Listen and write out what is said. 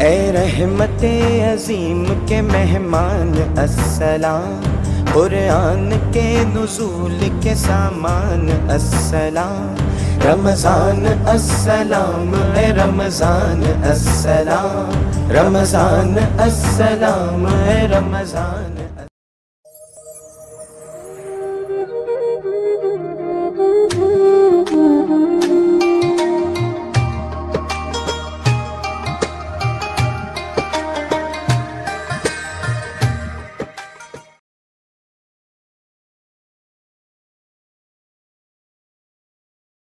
اے رحمت عظیم کے مہمان، السلام۔ قرآن کے نزول کے سامان، السلام۔ رمضان، السلام۔ اے رمضان، السلام۔ رمضان، السلام۔ اے رمضان